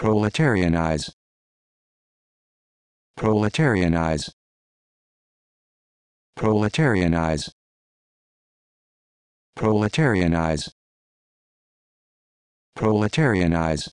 proletarianize. Proletarianize. Proletarianize. Proletarianize. Proletarianize.